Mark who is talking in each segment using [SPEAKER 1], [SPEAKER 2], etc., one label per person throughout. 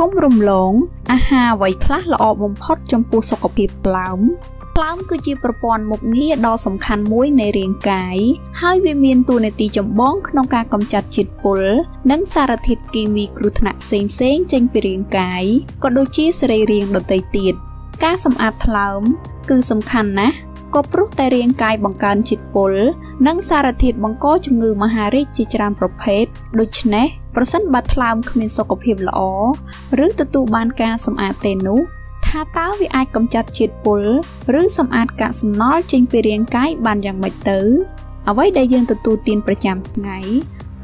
[SPEAKER 1] កុំរំលង អាហារអ្វីខ្លះល្អបំផុតចំពោះសុខភាពថ្លើមថ្លើមគឺជាប្រព័ន្ធមុខងារដ៏សំខាន់មួយនៃរាងកាយហើយវាមានតួនាទីចម្បងក្នុងការកម្ចាត់ជាតិពុលនិងសារធាតុគីមីគ្រោះថ្នាក់ផ្សេងៗចេញពីរាងកាយក៏ដូចជាសរីរាង្គដទៃទៀតការសម្អាតថ្លើមគឺសំខាន់ណាស់ ក៏ព្រោះតែរាងកាយបង្កើនជាតិពុលនិងសារធាតុបង្កជំងឺមហារីកជាច្រើនប្រភេទដូច្នេះប្រសិនបើថ្លើមគ្មានសុខភាពល្អឬទទួលបានការសម្អាតទេនោះថាតើវាអាចកម្ចាត់ជាតិពុលឬសម្អាតកាកសំណល់ចេញពីរាងកាយបានយ៉ាងម៉េចទៅ អ្វីដែលយើងទទួលទានប្រចាំថ្ងៃ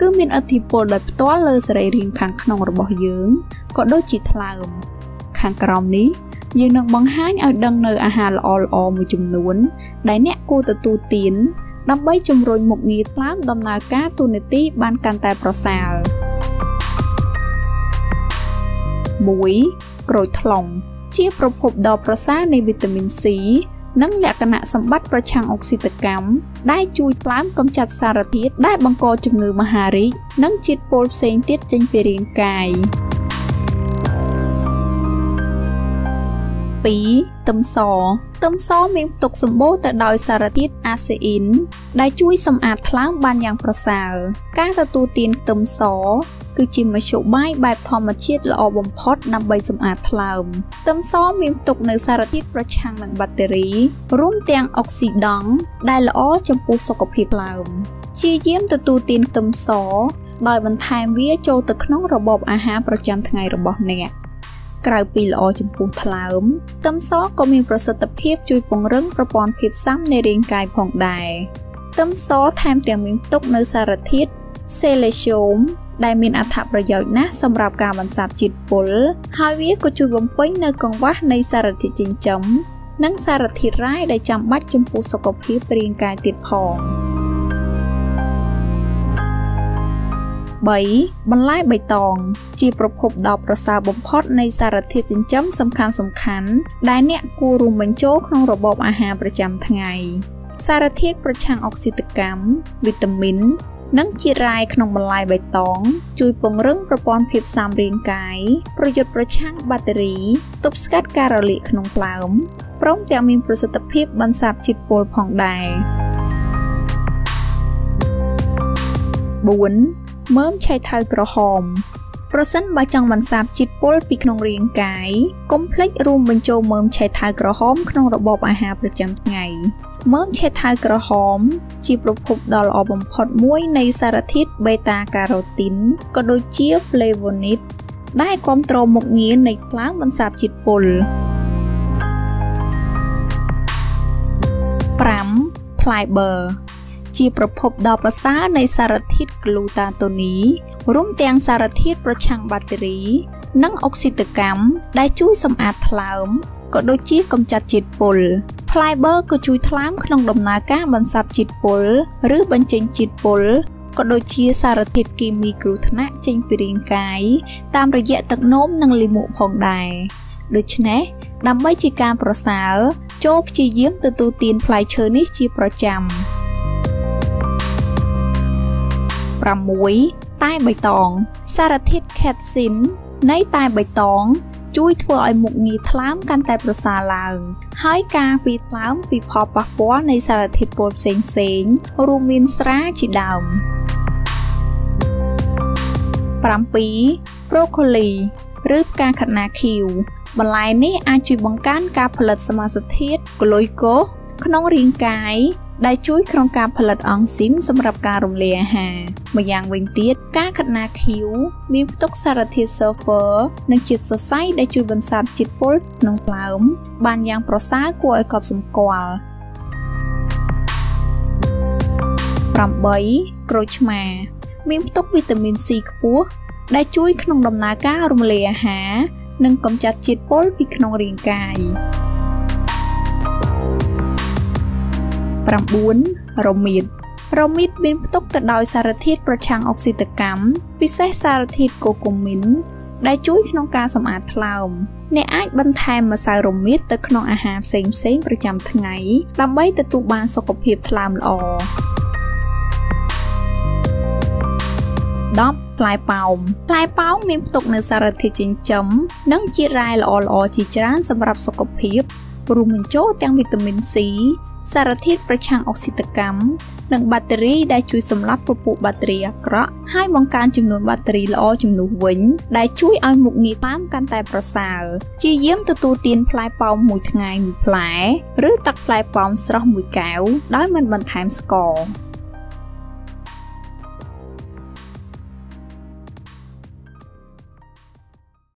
[SPEAKER 1] គឺមានឥទ្ធិពលដោយផ្ទាល់លើសរីរាង្គខាងក្នុងរបស់យើងក៏ដូចជាថ្លើមខាងក្រោមនេះ យើងនឹងបង្ហាញឲ្យដឹងនៅអាហារល្អៗមួយចំនួន ដែលអ្នកគួរទទួលទានដើម្បីជំរុញមុខងារថ្លើមដំណើរការទូនាទីបានកាន់តែប្រសើរ1ក្រូចថ្លុងជាប្រភពដ៏ប្រសើរនៃវីតាមីន C និងលក្ខណៈសម្បត្តិប្រឆាំងអុកស៊ីតកម្មដែលជួយថ្លើមកម្ចាត់សារធាតុដែលបង្កជំងឺមហារីកនិងជាតិពុលផ្សេងទៀតចេញពីរាងកាយ។ 2 ខ្ទឹមសខ្ទឹមសមានផ្ទុកសម្បូរទៅដោយសារធាតុអាសេអ៊ីនដែលជួយសម្អាតថ្លើមបានយ៉ាងប្រសើរការទទួលទានខ្ទឹមសគឺជាមធ្យោបាយបែបធម្មជាតិល្អបំផុតដើម្បីសម្អាតថ្លើមខ្ទឹមសមានផ្ទុកនូវសារធាតុប្រឆាំងនឹងបាក់តេរី រួមទាំងអុកស៊ីដង់ដែលល្អចំពោះសុខភាពថ្លើមព្យាយាមទទួលទានខ្ទឹមសដោយបន្ថែមវាចូលទៅក្នុងរបបអាហារប្រចាំថ្ងៃរបស់អ្នក ក្រៅពីល្អចំពោះថ្លើមខ្ទឹមសក៏មានប្រសិទ្ធភាពជួយពង្រឹងប្រព័ន្ធភាពស៊ាំនៃរាងកាយផងដែរខ្ទឹមសថែមទាំងមានផ្ទុកនូវសារធាតុសេលេស្យូមដែលមានអត្ថប្រយោជន៍ណាស់សម្រាប់ការបន្សាបជាតិពុលហើយវាក៏ជួយបំពេញនៅកង្វះនៃសារធាតុចិញ្ចឹមនិងសារធាតុរ៉ែដែលចាំបាច់ចំពោះសុខភាពរាងកាយទៀតផង។ 3បន្លែបៃតង ជាប្រភពដ៏ប្រសើរបំផុតនៃសារធាតុចិញ្ចឹមសំខាន់សំខាន់ដែលអ្នកគួររួមបញ្ចូលក្នុងរបបអាហារប្រចាំថ្ងៃសារធាតុប្រឆាំងអុកស៊ីតកម្មវីតាមីននិងជាតិរ៉ែក្នុងបន្លែបៃតង ជួយពង្រឹងប្រព័ន្ធភាពស៊ាំរាងកាយប្រយុទ្ធប្រឆាំងបាក់តេរីទប់ស្កាត់ការរលាកក្នុងថ្លើមព្រមទាំងមានប្រសិទ្ធភាពបន្សាបជាតិពុលផងដែរ4 មើមឆៃថៅក្រហមប្រសិនបើចង់បន្សាបជាតិពុលពីក្នុងរាងកាយកុំភ្លេចរួមបញ្ចូលមើមឆៃថៅក្រហមក្នុងរបបអាហារប្រចាំថ្ងៃមើមឆៃថៅក្រហម ជាប្រភពដ៏ល្អបំផុតមួយនៃសារធាតុបេតាការ៉ូទីនក៏ដូចជា flavonoid ដែលគ្រប់គ្រងមុខងារនៃខ្លាំងបន្សាបជាតិពុល5 Fiber ជាប្រភពដ៏ប្រសើរនៃសារធាតុ glutatony រួមទាំងសារធាតុប្រឆាំងបាក់តេរី និងអុកស៊ីតកម្មដែលជួយសម្អាតថ្លើមក៏ដូចជាកម្ចាត់ជាតិពុល Fiber ក៏ជួយថ្លើមក្នុងដំណើរការបន្សាបជាតិពុលឬបញ្ចេញជាតិពុលក៏ដូចជាសារធាតុគីមីគ្រោះថ្នាក់ចេញពីរាងកាយតាមរយៈទឹកនោមនិងលាមកផងដែរដូច្នេះដើម្បីជាការប្រសើរចូលព្យាយាមទទួលទានផ្លែឈើនេះជាប្រចាំ។ 6តែបៃតង សារធាតុ catsin នៃតែបៃតង ជួយធ្វើឲ្យមុខងារថ្លើមកាន់តែប្រសើរឡើង ហើយការពីថ្លើមពីផលប៉ះពាល់នៃសារធាតុពុលផ្សេងផ្សេងរួមមានស្រាជាដើម7 broccoli ឬផ្កាខាត់ណាឃីវបន្លែនេះអាចជួយបង្កើនការផលិតសមាសធាតុក្លូយកូសក្នុងរាងកាយ ដែលជួយក្នុងការផលិតអង់ស៊ីមសម្រាប់ការរំលាយអាហារម្យ៉ាងវិញទៀតការខាត់ណាឃីវមានផ្ទុកសារធាតុ sulfur និងជាតិសរសៃដែលជួយបន្សាបជាតិពុលក្នុងថ្លើមបានយ៉ាងប្រសើរគួរឲ្យកត់សម្គាល់8ក្រូចឆ្មាមានផ្ទុកវីតាមីន C ខ្ពស់ដែលជួយក្នុងដំណើរការរំលាយអាហារ និងកម្ចាត់ជាតិពុលពីក្នុងរាងកាយ 9រមៀតរមៀតមានផ្ទុកទៅដោយសារធាតុប្រឆាំងអុកស៊ីតកម្មពិសេសសារធាតុកូកូមីនដែលជួយក្នុងការសម្អាតថ្លើមអ្នកអាចបន្ថែមម្សៅរមៀតទៅក្នុងអាហារផ្សេងផ្សេងប្រចាំថ្ងៃដើម្បីទទួលបានសុខភាពថ្លើមល្អ10ផ្លែប៉ោមផ្លែប៉ោមមានផ្ទុកនូវសារធាតុចិញ្ចឹមនិងជាតិរ៉ែល្អៗជាច្រើនសម្រាប់សុខភាពរួមបញ្ចូលទាំងវីតាមីន C សារធាតុប្រឆាំងអុកស៊ីតកម្មនិងបាក់តេរីដែលជួយសម្លាប់ពពួកបាក់តេរីអាក្រក់ហើយបង្កើនចំនួនបាក់តេរីល្អជំនួសវិញ ដែលជួយឲ្យមុខងារប៉ាមកាន់តែប្រសើរជាយាមទទួលទានផ្លែប៉ោមមួយថ្ងៃមួយផ្លែ ឬទឹកផ្លែប៉ោមស្រស់មួយកែវដោយមិនបន្ថែមស្ករ